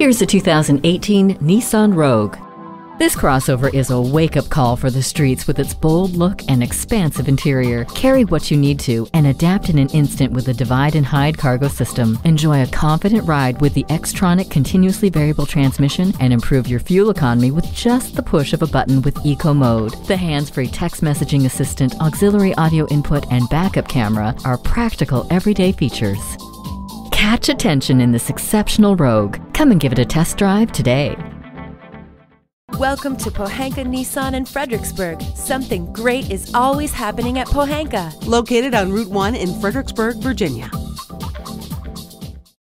Here's the 2018 Nissan Rogue. This crossover is a wake up call for the streets with its bold look and expansive interior. Carry what you need to and adapt in an instant with the divide and hide cargo system. Enjoy a confident ride with the Xtronic continuously variable transmission and improve your fuel economy with just the push of a button with Eco Mode. The hands free text messaging assistant, auxiliary audio input, and backup camera are practical everyday features. Catch attention in this exceptional Rogue. Come and give it a test drive today. Welcome to Pohanka Nissan in Fredericksburg. Something great is always happening at Pohanka. Located on Route 1 in Fredericksburg, Virginia.